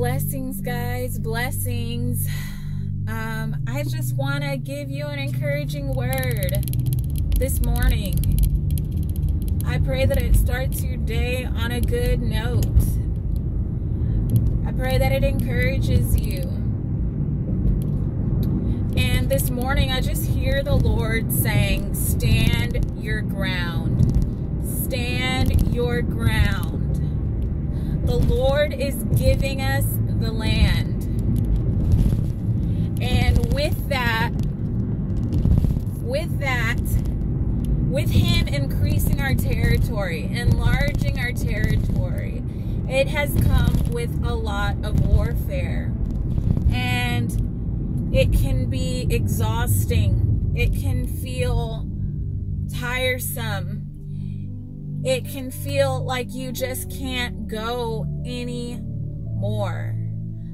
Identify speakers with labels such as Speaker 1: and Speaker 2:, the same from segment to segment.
Speaker 1: Blessings, guys. Blessings. Um, I just want to give you an encouraging word this morning. I pray that it starts your day on a good note. I pray that it encourages you. And this morning, I just hear the Lord saying, Stand your ground. Stand your ground the Lord is giving us the land. And with that, with that, with Him increasing our territory, enlarging our territory, it has come with a lot of warfare. And it can be exhausting, it can feel tiresome it can feel like you just can't go any more.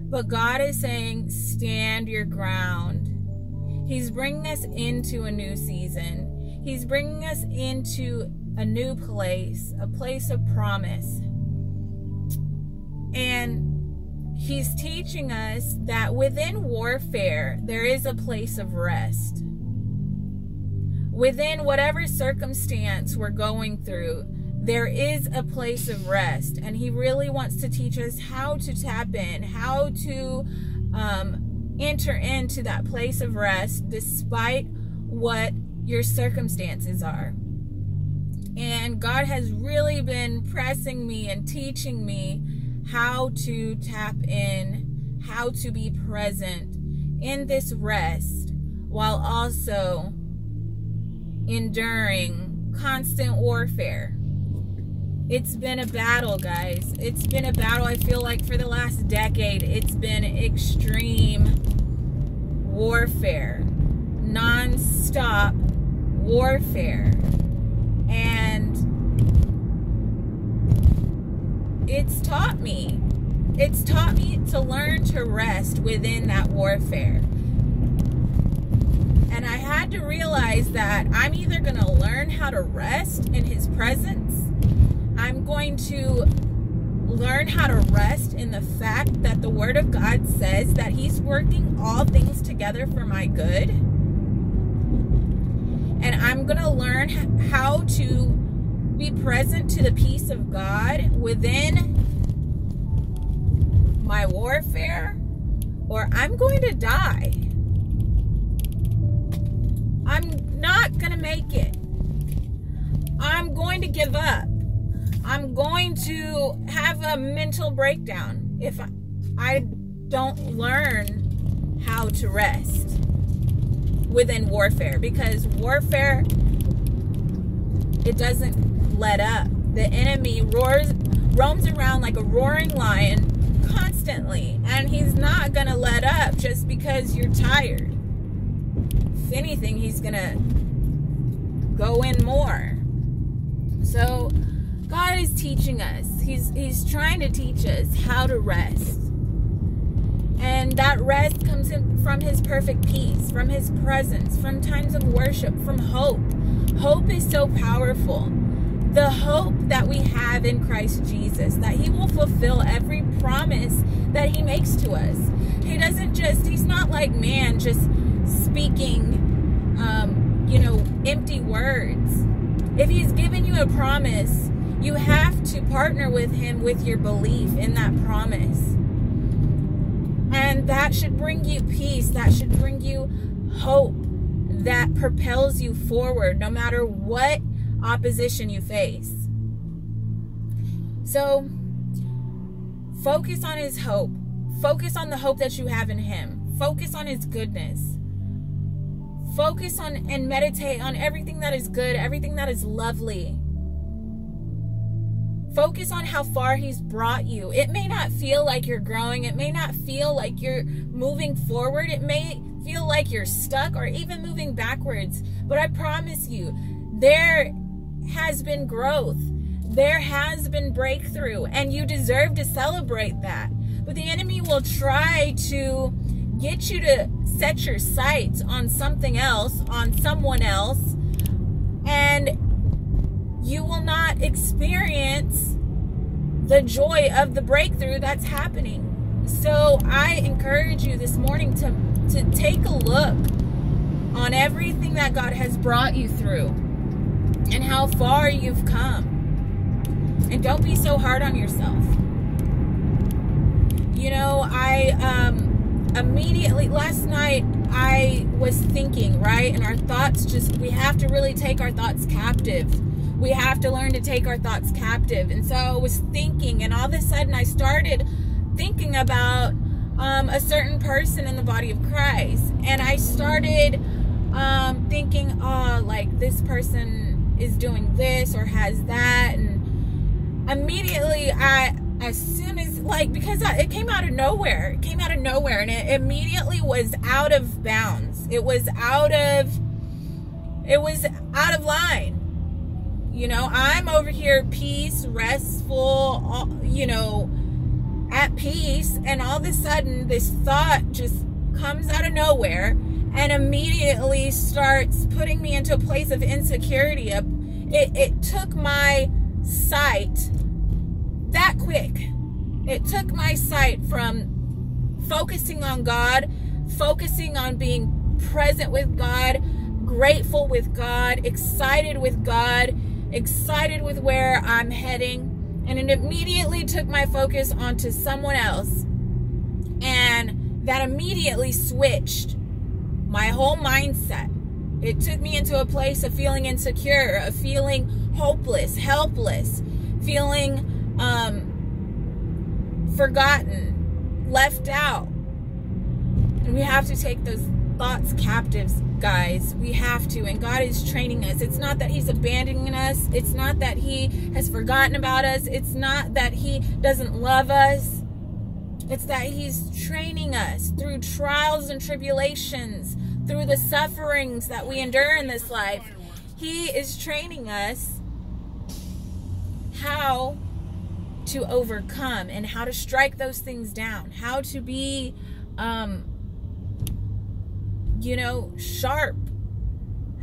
Speaker 1: But God is saying, stand your ground. He's bringing us into a new season. He's bringing us into a new place, a place of promise. And He's teaching us that within warfare, there is a place of rest. Within whatever circumstance we're going through, there is a place of rest. And he really wants to teach us how to tap in how to um, enter into that place of rest despite what your circumstances are. And god has really been pressing me and teaching me how to tap in how to be present in this rest while also enduring constant warfare it's been a battle, guys. It's been a battle, I feel like, for the last decade. It's been extreme warfare, non stop warfare. And it's taught me. It's taught me to learn to rest within that warfare. And I had to realize that I'm either going to learn how to rest in His presence I'm going to learn how to rest in the fact that the Word of God says that He's working all things together for my good. And I'm going to learn how to be present to the peace of God within my warfare, or I'm going to die. I'm not going to make it. I'm going to give up. I'm going to have a mental breakdown if I don't learn how to rest within warfare because warfare it doesn't let up. The enemy roars roams around like a roaring lion constantly and he's not going to let up just because you're tired. If anything, he's going to go in more. So God is teaching us. He's he's trying to teach us how to rest. And that rest comes from his perfect peace, from his presence, from times of worship, from hope. Hope is so powerful. The hope that we have in Christ Jesus, that he will fulfill every promise that he makes to us. He doesn't just, he's not like man, just speaking, um, you know, empty words. If he's given you a promise, you have to partner with Him with your belief in that promise. And that should bring you peace. That should bring you hope that propels you forward no matter what opposition you face. So, focus on His hope. Focus on the hope that you have in Him. Focus on His goodness. Focus on and meditate on everything that is good, everything that is lovely Focus on how far He's brought you. It may not feel like you're growing, it may not feel like you're moving forward, it may feel like you're stuck or even moving backwards. But I promise you, there has been growth, there has been breakthrough, and you deserve to celebrate that. But the enemy will try to get you to set your sights on something else, on someone else, and you will not experience the joy of the breakthrough that's happening. So I encourage you this morning to to take a look on everything that God has brought you through and how far you've come. And don't be so hard on yourself. You know, I um immediately last night I was thinking, right? And our thoughts just we have to really take our thoughts captive. We have to learn to take our thoughts captive. And so I was thinking and all of a sudden I started thinking about um, a certain person in the body of Christ. And I started um, thinking, oh, like this person is doing this or has that. And immediately, I, as soon as, like, because it came out of nowhere, it came out of nowhere and it immediately was out of bounds. It was out of, it was out of line. You know, I'm over here, peace, restful, you know, at peace and all of a sudden this thought just comes out of nowhere and immediately starts putting me into a place of insecurity it, it took my sight that quick it took my sight from focusing on god focusing on being present with god grateful with god excited with god excited with where i'm heading and it immediately took my focus onto someone else. And that immediately switched my whole mindset. It took me into a place of feeling insecure, of feeling hopeless, helpless, feeling um, forgotten, left out. And we have to take those thoughts captives, guys. We have to. And God is training us. It's not that He's abandoning us, it's not that He has forgotten about us, it's not that He doesn't love us. It's that He's training us through trials and tribulations, through the sufferings that we endure in this life. He is training us how to overcome and how to strike those things down, how to be um, you know, sharp,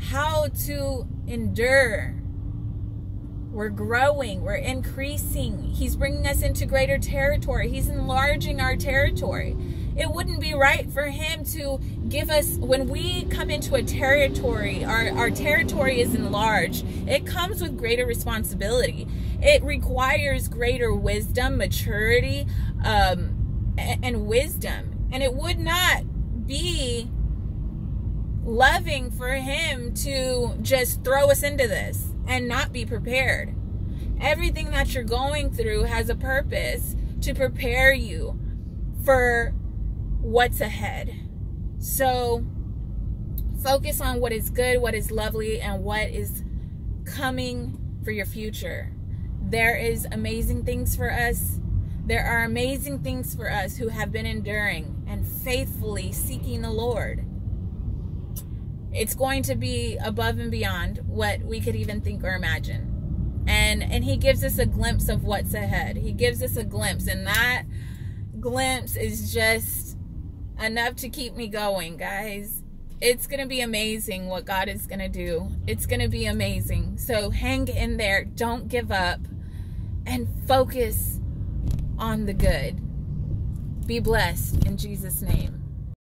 Speaker 1: how to endure. We're growing, we're increasing. He's bringing us into greater territory, He's enlarging our territory. It wouldn't be right for Him to give us, when we come into a territory, our, our territory is enlarged. It comes with greater responsibility, it requires greater wisdom, maturity, um, and, and wisdom. And it would not be loving for him to just throw us into this and not be prepared. Everything that you're going through has a purpose to prepare you for what's ahead. So focus on what is good, what is lovely, and what is coming for your future. There is amazing things for us. There are amazing things for us who have been enduring and faithfully seeking the Lord it's going to be above and beyond what we could even think or imagine. And and he gives us a glimpse of what's ahead. He gives us a glimpse and that glimpse is just enough to keep me going guys. It's gonna be amazing what god is gonna do. It's gonna be amazing. So hang in there. Don't give up. And focus on the good. Be blessed in jesus name